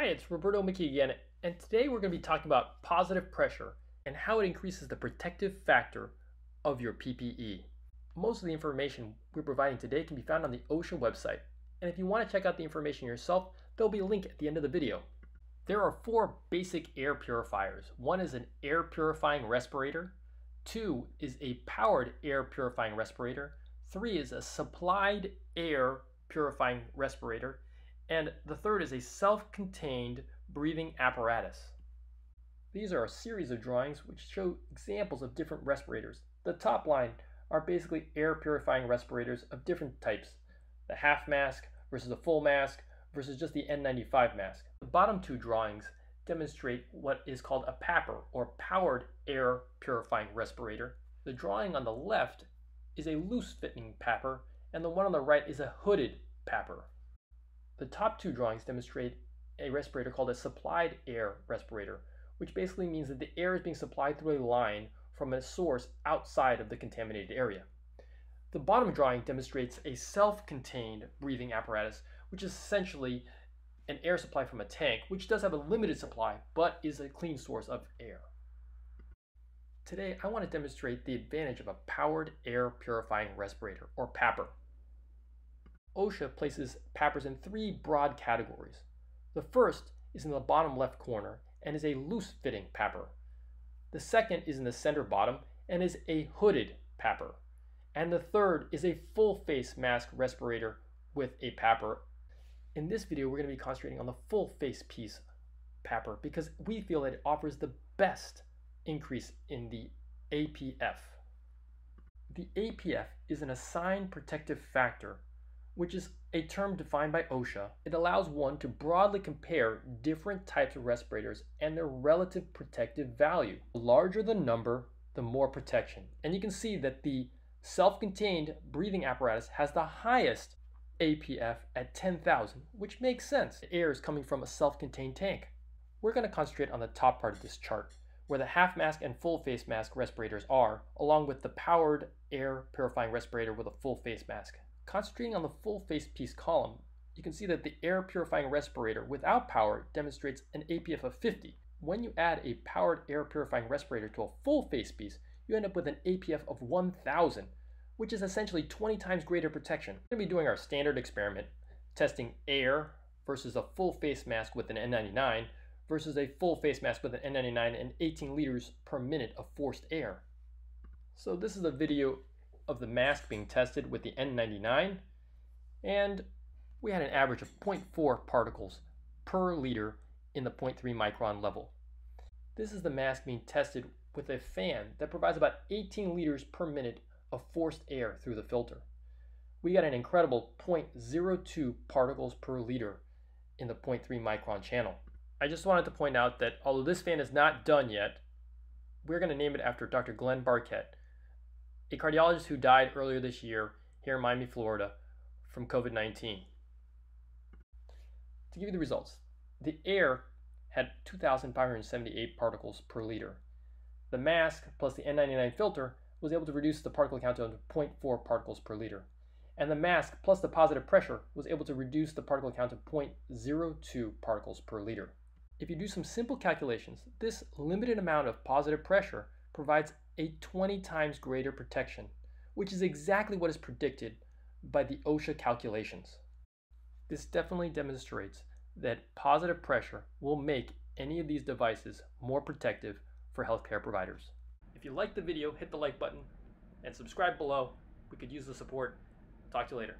Hi, it's Roberto Miki again, and today we're going to be talking about positive pressure and how it increases the protective factor of your PPE. Most of the information we're providing today can be found on the OSHA website, and if you want to check out the information yourself, there'll be a link at the end of the video. There are four basic air purifiers. One is an air purifying respirator, two is a powered air purifying respirator, three is a supplied air purifying respirator, and the third is a self-contained breathing apparatus. These are a series of drawings which show examples of different respirators. The top line are basically air purifying respirators of different types. The half mask versus the full mask versus just the N95 mask. The bottom two drawings demonstrate what is called a PAPR or powered air purifying respirator. The drawing on the left is a loose fitting PAPR and the one on the right is a hooded PAPR. The top two drawings demonstrate a respirator called a supplied air respirator, which basically means that the air is being supplied through a line from a source outside of the contaminated area. The bottom drawing demonstrates a self-contained breathing apparatus, which is essentially an air supply from a tank, which does have a limited supply, but is a clean source of air. Today, I want to demonstrate the advantage of a powered air purifying respirator, or PAPR. OSHA places PAPRs in three broad categories. The first is in the bottom left corner and is a loose fitting PAPR. The second is in the center bottom and is a hooded PAPR. And the third is a full face mask respirator with a PAPR. In this video, we're going to be concentrating on the full face piece PAPR because we feel that it offers the best increase in the APF. The APF is an assigned protective factor which is a term defined by OSHA. It allows one to broadly compare different types of respirators and their relative protective value. The larger the number, the more protection. And you can see that the self-contained breathing apparatus has the highest APF at 10,000, which makes sense. The air is coming from a self-contained tank. We're going to concentrate on the top part of this chart, where the half mask and full face mask respirators are, along with the powered air purifying respirator with a full face mask. Concentrating on the full face piece column, you can see that the air purifying respirator without power demonstrates an APF of 50. When you add a powered air purifying respirator to a full face piece, you end up with an APF of 1000, which is essentially 20 times greater protection. We're going to be doing our standard experiment, testing air versus a full face mask with an N99 versus a full face mask with an N99 and 18 liters per minute of forced air. So this is a video of the mask being tested with the N99, and we had an average of 0.4 particles per liter in the 0.3 micron level. This is the mask being tested with a fan that provides about 18 liters per minute of forced air through the filter. We got an incredible 0.02 particles per liter in the 0.3 micron channel. I just wanted to point out that although this fan is not done yet, we're going to name it after Dr. Glenn Barquette, a cardiologist who died earlier this year here in Miami, Florida from COVID 19. To give you the results, the air had 2,578 particles per liter. The mask plus the N99 filter was able to reduce the particle count down to 0.4 particles per liter. And the mask plus the positive pressure was able to reduce the particle count to 0.02 particles per liter. If you do some simple calculations, this limited amount of positive pressure provides a 20 times greater protection, which is exactly what is predicted by the OSHA calculations. This definitely demonstrates that positive pressure will make any of these devices more protective for healthcare providers. If you liked the video, hit the like button and subscribe below. We could use the support. Talk to you later.